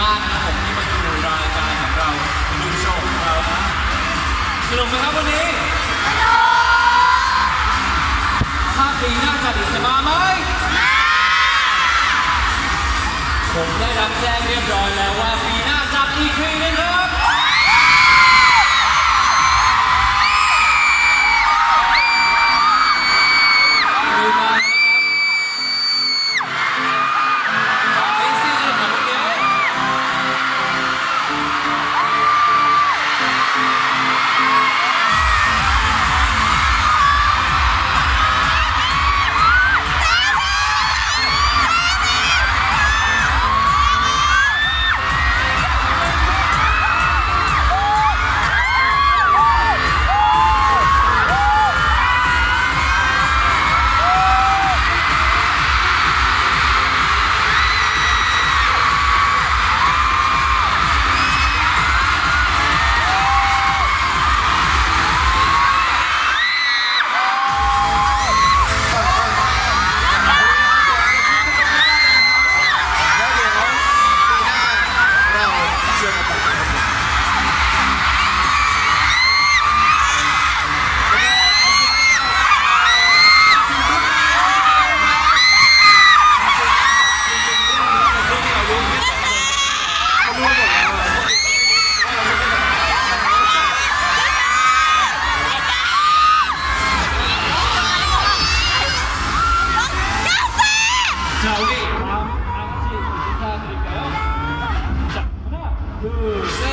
มากนะครับผมที่มาดูรายการของเราดูโชว์ของเรานะสนุกไหมครับวันนี้ถ้าปีหน้าจะอีกจะมาไหมผมได้รับแจ้งเรียบร้อยแล้วว่าปีหน้าจัดอีกทีนะครับ Cruz.